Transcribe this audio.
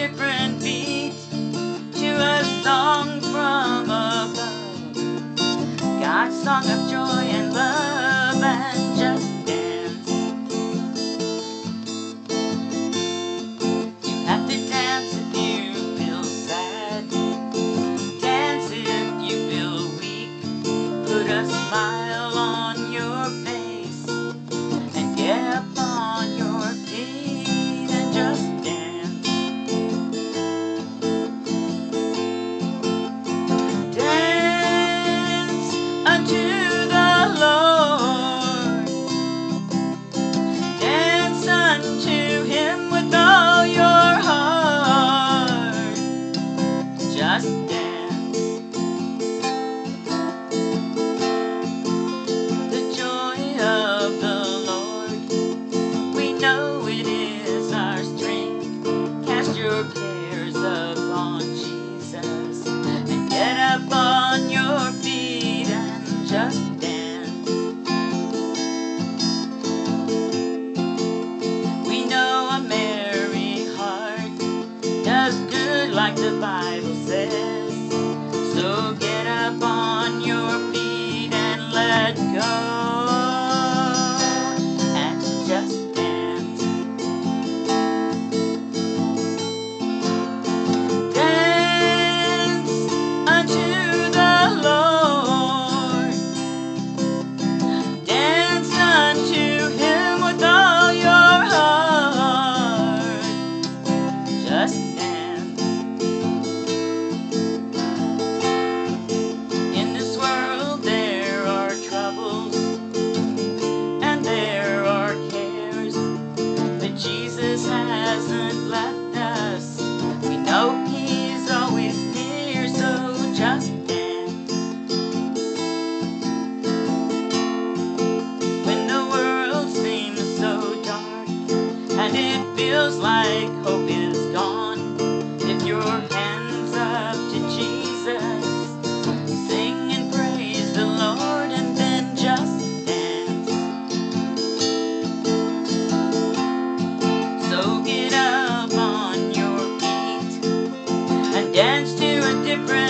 different. feels like hope is gone. Lift your hands up to Jesus, sing and praise the Lord, and then just dance. So get up on your feet and dance to a different.